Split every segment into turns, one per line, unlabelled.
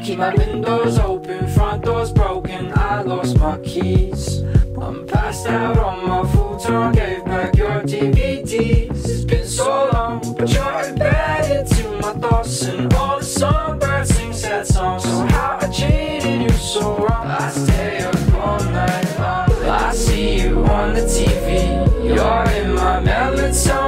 keep my windows open, front doors broken. I lost my keys. I'm passed out on my futon, gave back your DVDs. It's been so long, but you're embedded to my thoughts and all the songbirds sing sad songs. So how I treated you so wrong. I stay up all night long. I see you on the TV. You're in my melatonin. I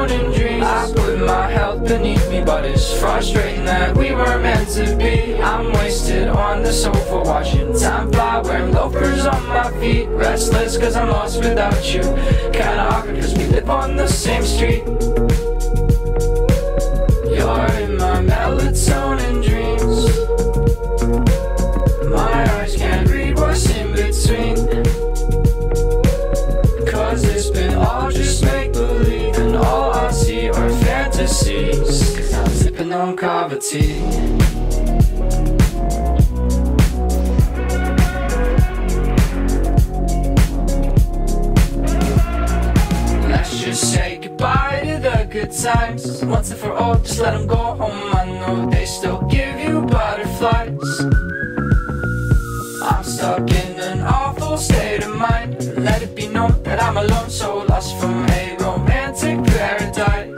my health beneath me, but it's frustrating that we were meant to be. I'm wasted on the sofa, watching time fly, wearing loafers on my feet. Restless, cause I'm lost without you. Kinda awkward, cause we live on the same street. Sipping on tea. Let's just say goodbye to the good times. Once and for all, just let them go home. I know they still give you butterflies. I'm stuck in an awful state of mind. Let it be known that I'm alone, so lost from a romantic paradise.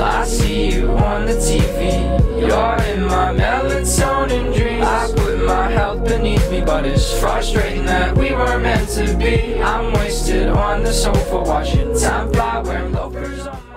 I see you on the TV. You're in my melatonin dreams. I put my health beneath me, but it's frustrating that we were meant to be. I'm wasted on the sofa, watching time fly, wearing loafers on.